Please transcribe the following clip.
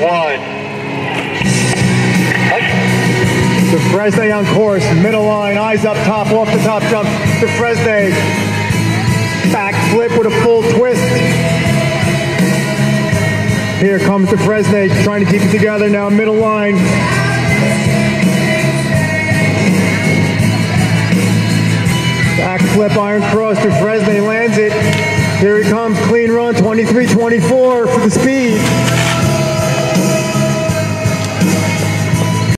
one. Fresnay on course, middle line, eyes up top, off the top jump. Fresnay. back flip with a full twist. Here comes Dufresne trying to keep it together now, middle line. Back flip, iron cross, Fresnay lands it. Here he comes, clean run, 23-24 for the speed.